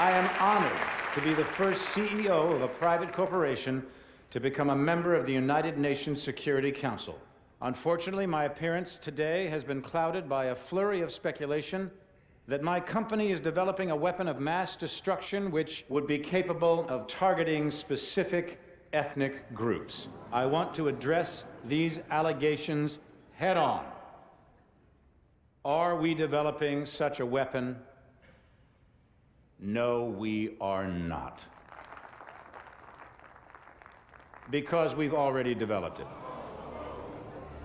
I am honored to be the first CEO of a private corporation to become a member of the United Nations Security Council. Unfortunately, my appearance today has been clouded by a flurry of speculation that my company is developing a weapon of mass destruction which would be capable of targeting specific ethnic groups. I want to address these allegations head on. Are we developing such a weapon? No, we are not. Because we've already developed it.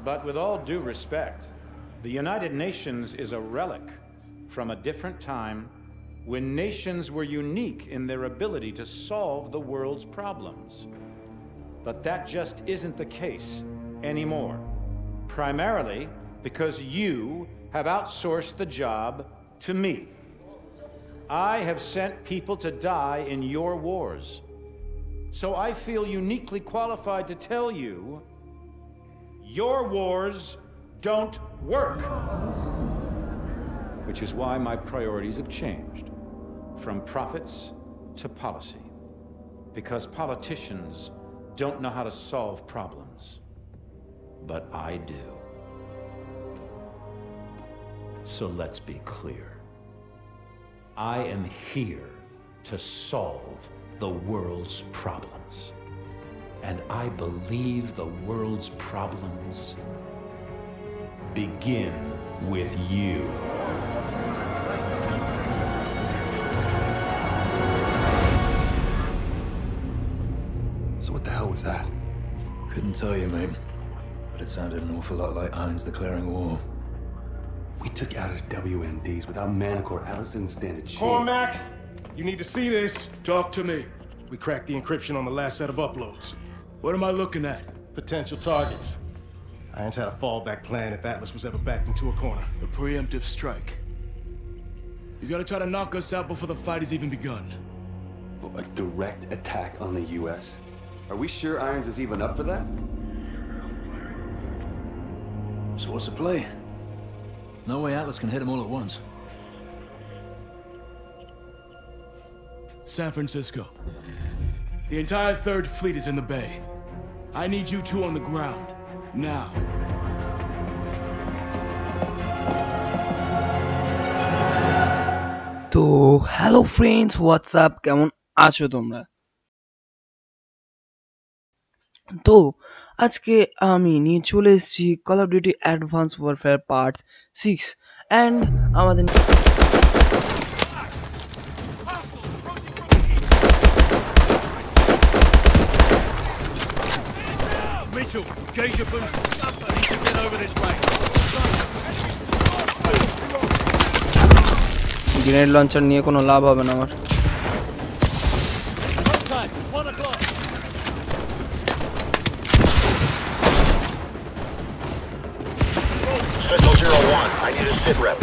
But with all due respect, the United Nations is a relic from a different time when nations were unique in their ability to solve the world's problems. But that just isn't the case anymore. Primarily because you have outsourced the job to me. I have sent people to die in your wars. So I feel uniquely qualified to tell you your wars don't work. Which is why my priorities have changed from profits to policy. Because politicians don't know how to solve problems. But I do. So let's be clear. I am here to solve the world's problems. And I believe the world's problems begin with you. So what the hell was that? Couldn't tell you, mate. But it sounded an awful lot like Heinz declaring war. We took out his WMDs without Manticore. Atlas didn't stand a chance. Cormac, you need to see this. Talk to me. We cracked the encryption on the last set of uploads. What am I looking at? Potential targets. Irons had a fallback plan if Atlas was ever backed into a corner. A preemptive strike. He's gonna try to knock us out before the fight has even begun. A direct attack on the U.S.? Are we sure Irons is even up for that? So what's the play? No way Atlas can hit them all at once. San Francisco. The entire Third Fleet is in the bay. I need you two on the ground. Now. তো hello friends what's up কেমন আছো তোমরা তো আজকে আমি নিয়ে চলে এসেছি call of duty advanced warfare part six and আমাদের. গ্রেনেড লঞ্চার নিয়ে কোনো লাভ হবে না আমার I need a sit rep.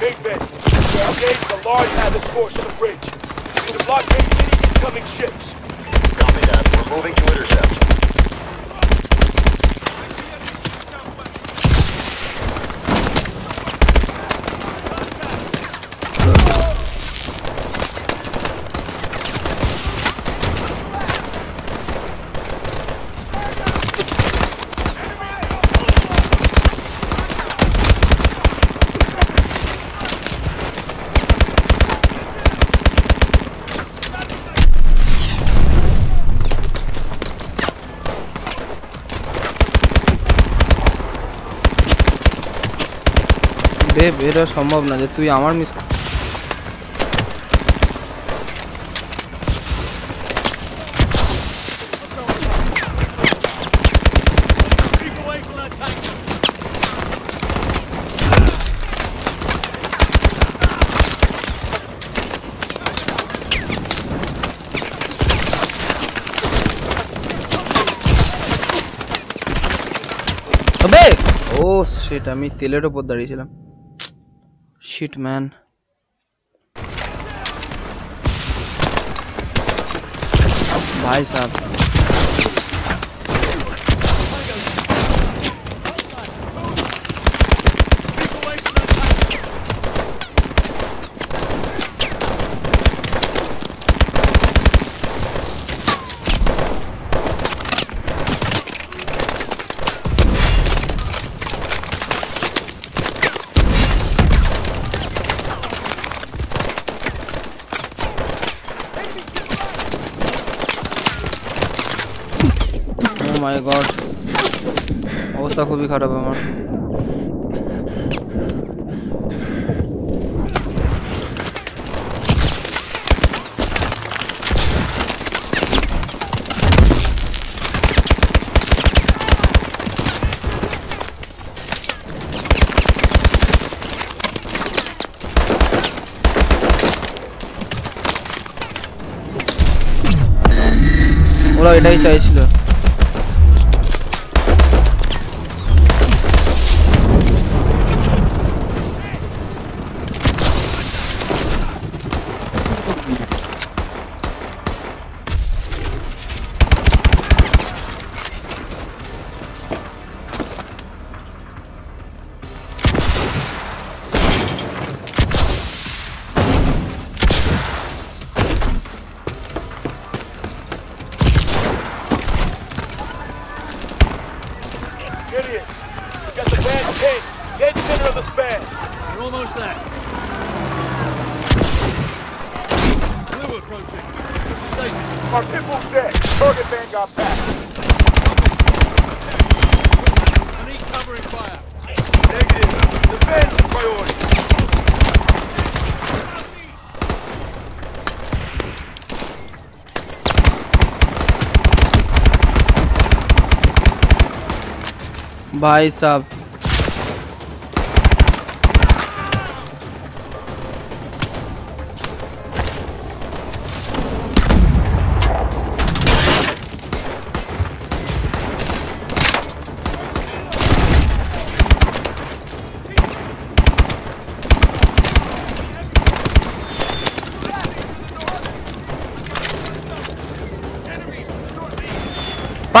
Big Ben, engage the large Atlas force on the bridge. To blockade any incoming ships. Copy that. We're moving to intercept. এটা সম্ভব না যে তুই আমার মিস ও শিট আমি তেলের উপর দাঁড়িয়েছিলাম। shit, man. भाई साहब মাই গড অবস্থা খুবই খারাপ আমার। ওরা এটাই চাইছিল। भाई साहब।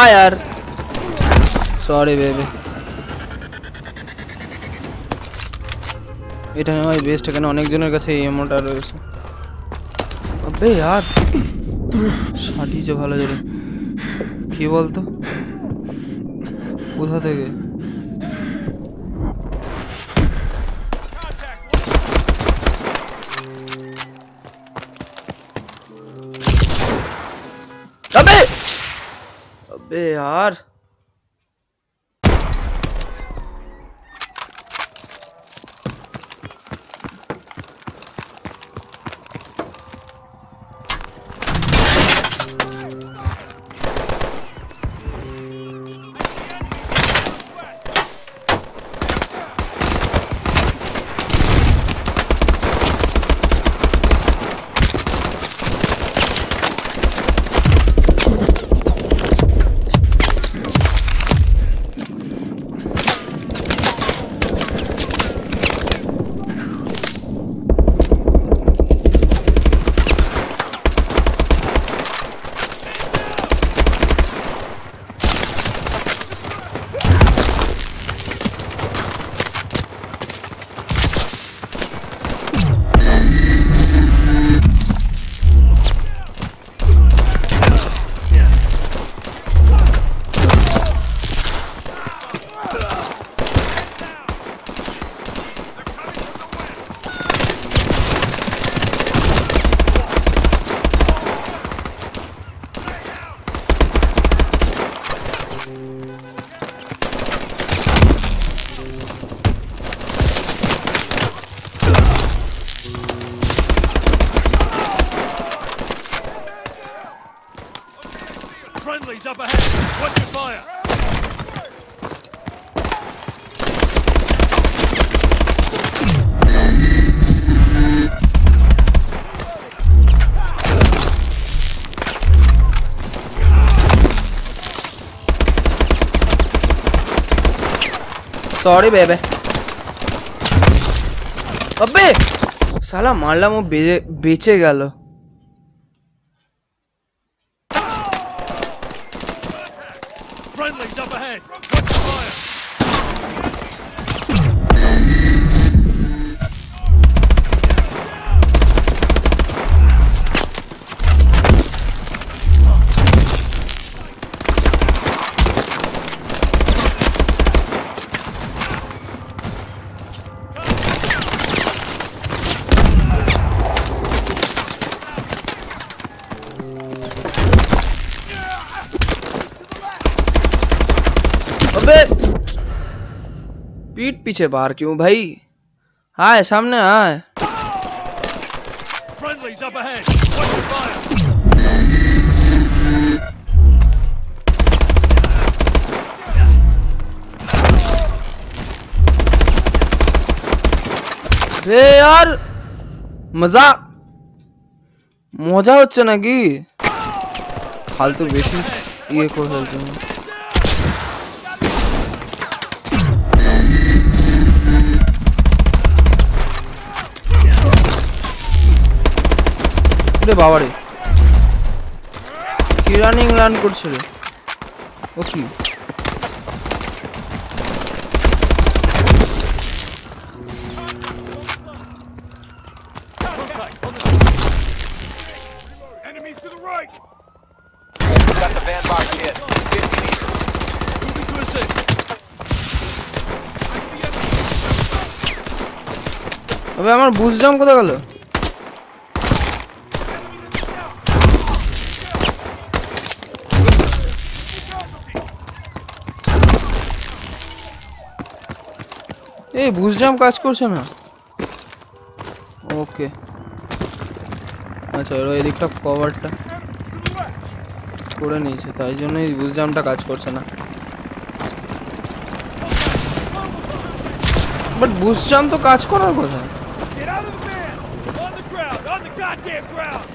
यार सॉरी बेबी এটা নয় বেস্ট এখানে অনেকজনের কাছে এই এমোটা রয়েছে। আবে আর সাটিছে ভালো জোরে কি বলতো? কোথা থেকে? আবে! আবে আর सॉरी बेबे अबे साला मालूम मु बेचे लो। पीठ पीछे बाहर क्यों भाई आए सामने आए Friendlies up ahead. Watch your fire. রে यार মজা মজা হচ্ছে নাকি ফালতু বেশি ইয়ে করে ফেলছে বাবা রে কি রানিং রান করছে রে? ও কি? আমার বুঝলাম কোথায় গেলো? বুঝলাম কাজ করছে না ওকে আচ্ছা এবার এদিকটা কভারটা করে নিয়েছে তাই জন্যই বুঝলামটা কাজ করছে না বাট বুঝলাম তো কাজ করার কথা Get out of the van. On the ground. On the goddamn ground.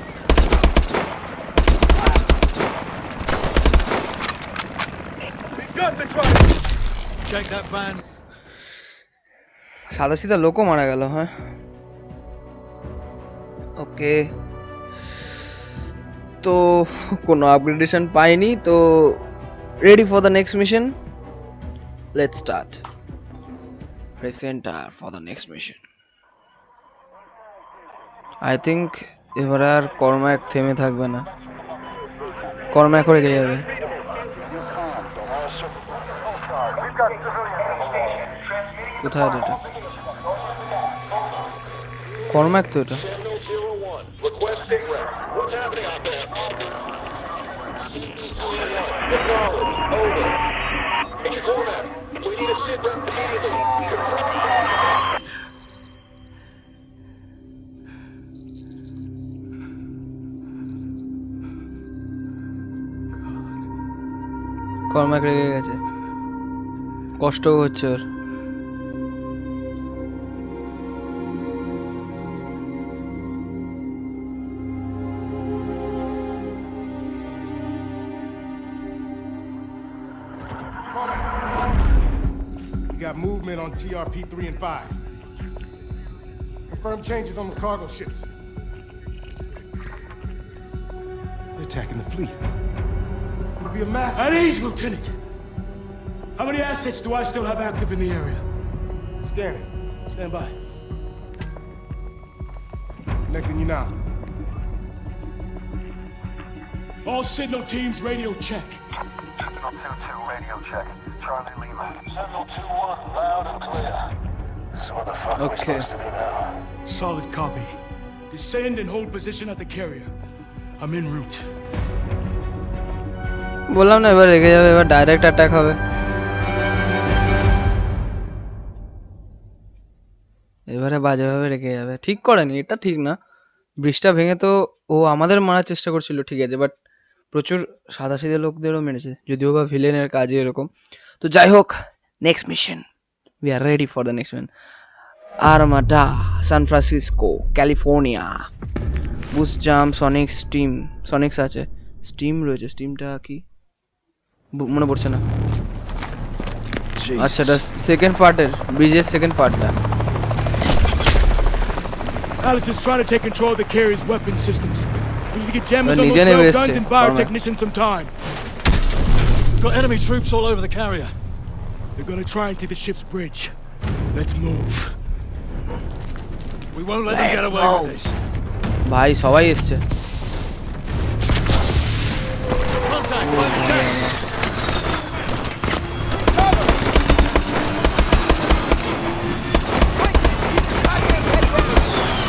We've got the driver. Check that van. সাদা সিধা লোকও মারা গেল হ্যাঁ? ওকে। তো কোনো আপগ্রেডেশন পাইনি, তো ready for the next mission let's start press enter for the next mission I think এবার আর কর্মাক থেমে থাকবে না। কর্মাক করে দিয়ে যাবে। কোথায় এটা? immediately. কর্মাক রেগে গেছে কষ্টও হচ্ছে ওর P3 and 5. Confirm changes on those cargo ships. They're attacking the fleet. It'll be a massive... At ease, Lieutenant! How many assets do I still have active in the area? Scanning. Stand by. Connecting you now. All signal teams radio check. Signal 2-2 radio check. Charlie Lima. Signal 2-1, loud and clear. So what the fuck okay. are we supposed to do now? Solid copy. Descend and hold position at the carrier. I'm en route. বললাম না এবার রেগে যাবে এবার direct attack হবে এবারে বাজেভাবে রেগে যাবে ঠিক করেনি এটা ঠিক না ব্রিজটা ভেঙে তো ও আমাদের মারার চেষ্টা করছিল ঠিক আছে বাট প্রচুর সাদা সিধে লোকদেরও মেরেছে যদিও বা ভিলেনের কাজে এরকম তো যাই হোক next mission we are ready for the next mission Armada San Francisco California bush jam সনিক্স steam sonics আছে স্টিম রয়েছে স্টিমটা কি বু- মনে পড়ছে না আচ্ছা এটা সেকেন্ড পার্টের ব্রিজের সেকেন্ড পার্টটা Alice is trying to take control of the carrier's weapon systems. We need to get jammers Well, on those Nijane rail was guns sick, and fire Cormac. technicians some time. Got enemy troops all over the carrier. They're gonna try and take the ship's bridge. Let's move. We won't let them get away with this. ভাই সবাই এসছে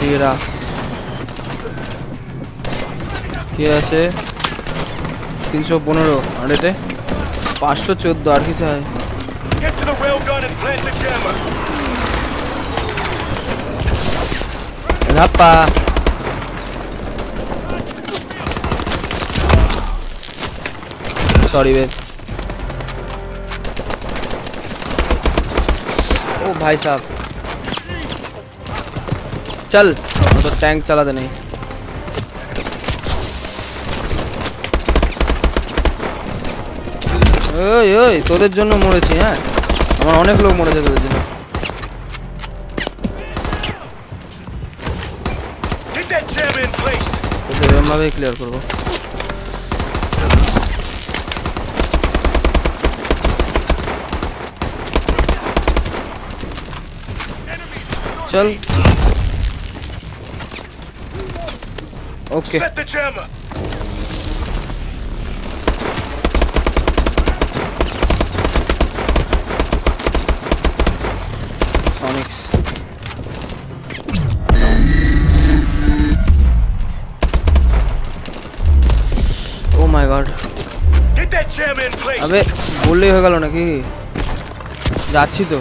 Contact. কি আছে তিনশো পনেরো আর এতে পাঁচশো চোদ্দো আর কি চাই Get to the railgun and plant the jammer. ধাপ্পা सॉरी वे ओ भाई साहब चल हम तो टैंक चलाते नहीं ওই ওই তোদের জন্য মরেছি হ্যাঁ? আমার অনেক লোক মরেছে তোদের জন্য। এরমভাবেই ক্লিয়ার করব। চল। ওকে আবে বললেই হয়ে গেল নাকি যাচ্ছি তো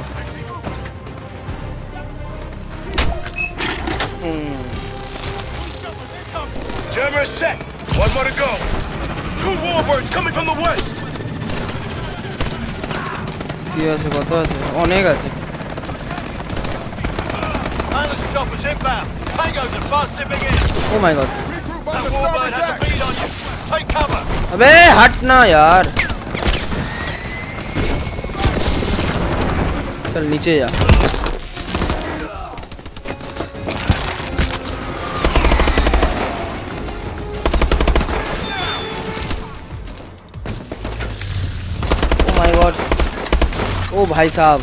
Jammer is set. One more to go. Two warbirds coming from the west. কি আছে কত আছে অনেক আছে Pilot's choppers inbound. Tangos are fast zipping in. Oh my god That warbird has a bead on you. Take cover. अबे हट ना यार चल नीचे जा ओ गॉड ओ भाई साहब।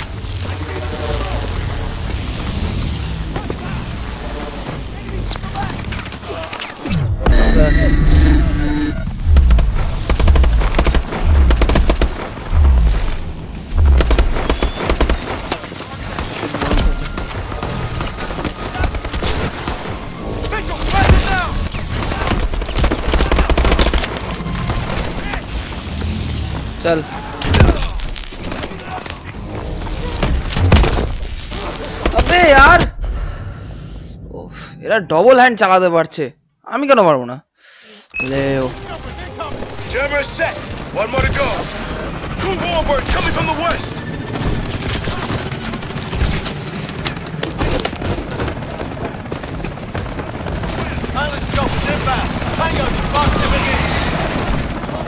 এরা ডবল হ্যান্ড চালাতে পারছে আমি কেন পারব না লেও.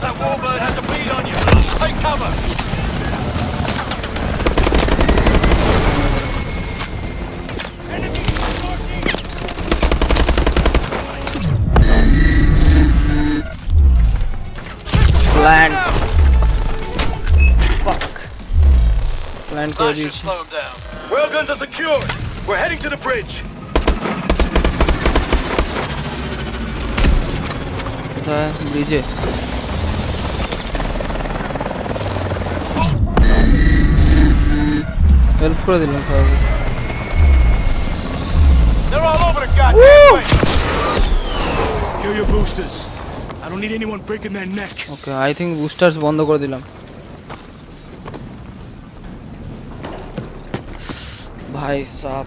That warbird has a bead on you. Take cover. Plant ফাক প্ল্যান্ট করে That should দিয়েছি slow them down. Railguns are secured. We're heading to the bridge. কোথায় ব্রিজে হেল্প করে দিলাম সবাইকে They're all over the goddamn place. Kill your boosters. I don't need anyone breaking their neck. Okay I think boosters বন্ধ করে দিলাম ভাই সাহ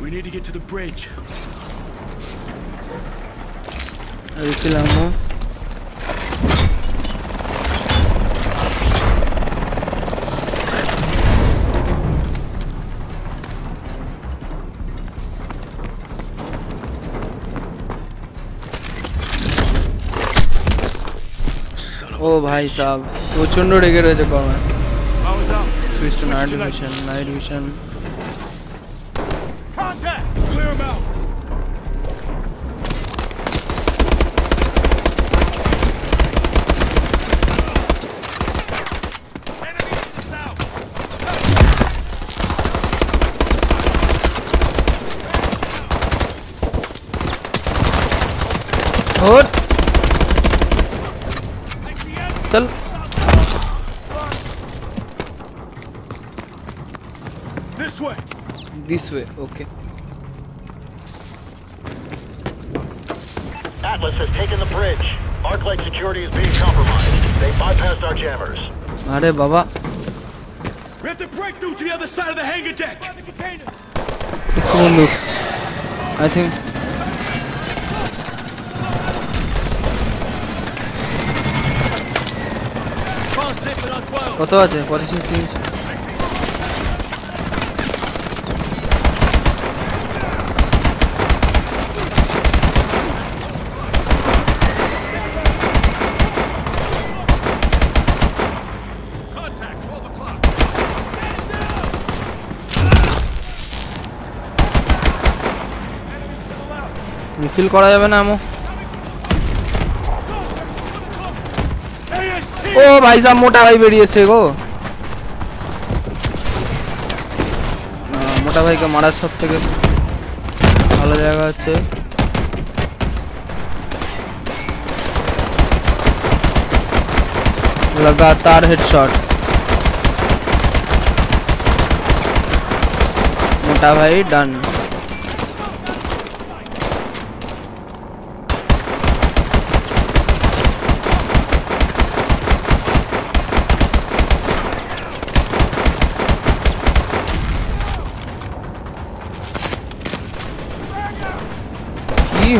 We need to get to the bridge. Refill ammo ও ভাই সাহ প্রচন্ড রেগে রয়েছে কমে I was out. Switch to night vision night vision This way, okay. Atlas has taken the bridge. Arclight security is being compromised. They bypassed our jammers. Are Baba. We have to break through to the other side of the hangar deck. Come look. I think. কত আছে পঁচিশ তিরিশ refill করা যাবে না আমো AST! ও ভাই সাহেব মোটা ভাই বেরিয়েছে গো না, মোটা ভাইকে মারার সব থেকে ভালো জায়গা হচ্ছে लगातार हेडशॉट मोटा भाई डन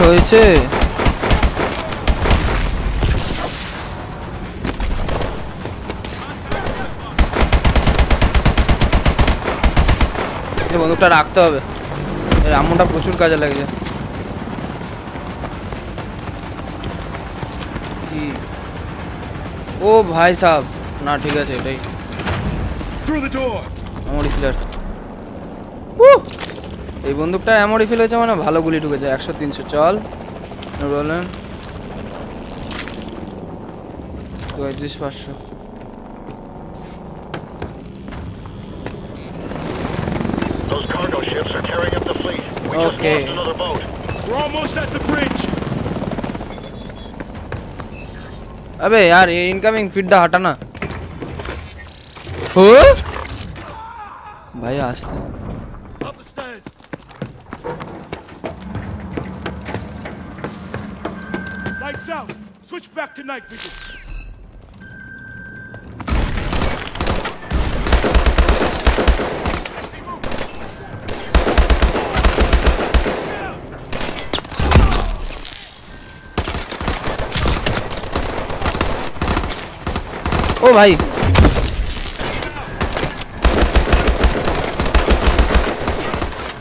হয়েছে? এই বন্দুকটা রাখতে হবে। এর আমনটা প্রচুর কাজে লাগছে। ও ভাই সাহেব না ঠিক আছে এটাই। Through the door. আমার রিফিলার এই বন্দুকটা এমন রিফিল হয়েছে মানে ভালো গুলি ঢুকেছে একশো তিনশো চল নো প্রবলেম পঁয়ত্রিশ পাঁচশো Those cargo ships are tearing up the fleet. We just Okay. lost another boat. We're almost at the bridge. अबे यार ये इनकमिंग फिड्डा हटा ना हो भाई आस्ते night vision. Oh, vai.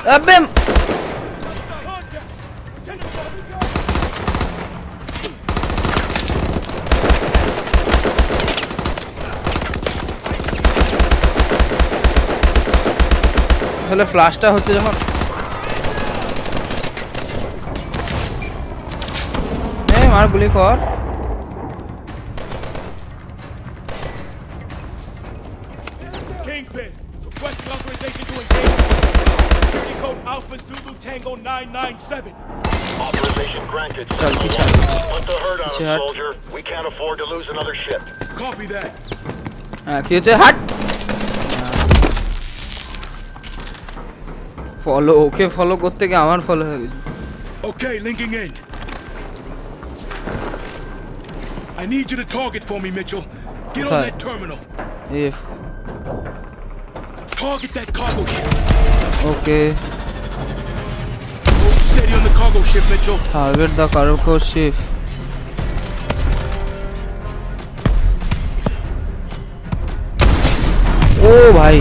É Abem. আসলে ফ্লাশটা হচ্ছে যখন মার গুলি কর Kingpin, requesting authorization to engage. Security code Alpha Zulu Tango 997. Granted. The soldier. We can't afford to lose another ship. Copy that. Uh, follow okay follow করতে গিয়ে আমার follow হয়ে গেছে Okay, linking in. I need you to target for me, Mitchell. Get on Okay. that terminal. F Target that cargo ship. Okay Hold steady on the cargo ship, Mitchell. Target the cargo ship ও ভাই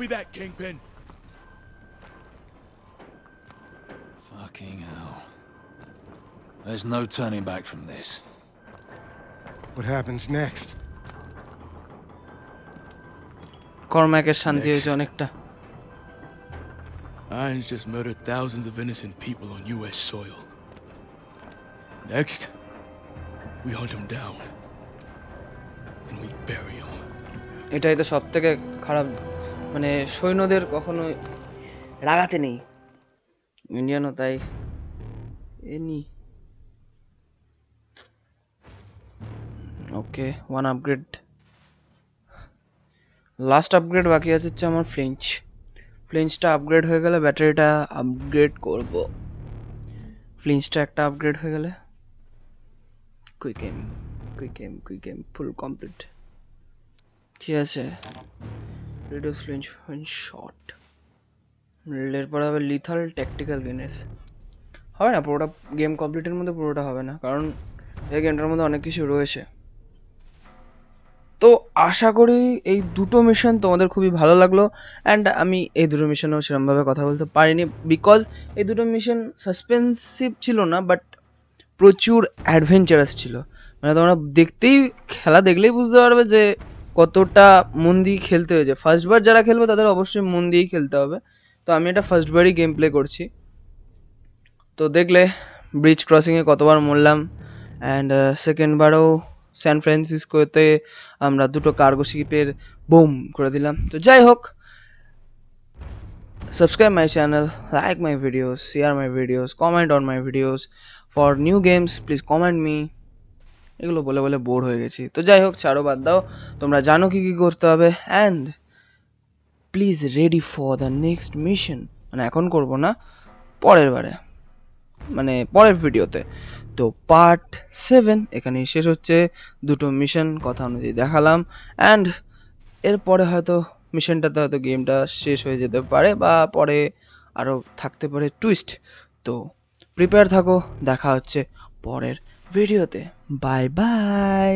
Copy that, Kingpin. Fucking hell. There's no turning back from this. What happens next? কর্মাকের শান্তি হয়েছে অনেকটা Irons just murdered thousands of innocent people on U.S. soil. Next, we hunt them down. and we bury them. এটাই তো সব থেকে খারাপ মানে সৈন্যদের কখনো রাগাতে নেই। ইন্ডিয়ানও তাই। Any okay one upgrade last upgrade বাকি আছে হচ্ছে আমার ফ্লিঞ্চ ফ্লিঞ্চটা আপগ্রেড হয়ে গেলে ব্যাটারিটা আপগ্রেড করব। ফ্লিঞ্চটা একটা আপগ্রেড হয়ে গেলে। Quick M quick M quick M full complete ঠিক আছে। রেডিও ফ্লেঞ্চ শট এরপর হবে লিথাল ট্যাকটিক্যাল গেনেস হবে না, পুরোটা গেম কমপ্লিটের মধ্যে পুরোটা হবে না, কারণ এই গেমটার মধ্যে অনেক কিছু রয়েছে। তো আশা করি এই দুটো মিশন তোমাদের খুবই ভালো লাগল অ্যান্ড আমি এই দুটো মিশনেও সেরকমভাবে কথা বলতে পারিনি বিকজ এই দুটো মিশন সাসপেন্সিভ ছিল না বাট প্রচুর অ্যাডভেঞ্চারাস ছিল। মানে তোমরা দেখতেই, খেলা দেখলেই বুঝতে পারবে যে কতটা মন দিয়ে খেলতে হয়েছে। ফার্স্টবার যারা খেলবে, তাদের অবশ্যই মন দিয়েই খেলতে হবে। তো আমি এটা ফার্স্টবারই গেম প্লে করছি। তো দেখলে ব্রিজ ক্রসিংয়ে কতবার মরলাম। অ্যান্ড সেকেন্ডবারও স্যান ফ্রান্সিসকোতে আমরা দুটো কার্গো শিপের বুম করে দিলাম। তো যাই হোক, subscribe my channel, like my videos, share my videos, comment on my videos. For new games, please comment me. এগুলো বলে বলে বোর হয়ে গেছি। তো যাই হোক, ছাড়ো বাদ দাও। তোমরা জানো কি কি করতে হবে। And please ready for the next mission মানে এখন করব না, পরের বারে। মানে পরের ভিডিওতে। তো পার্ট সেভেন এখানে শেষ হচ্ছে। দুটো মিশন কথা অনুযায়ী দেখালাম। অ্যান্ড এরপরে হয়তো মিশনটাতে হয়তো গেমটা শেষ হয়ে যেতে পারে বা পরে আরও থাকতে পারে টুইস্ট তো প্রিপেয়ার থাকো, দেখা হচ্ছে পরের ভিডিওতে। Bye bye.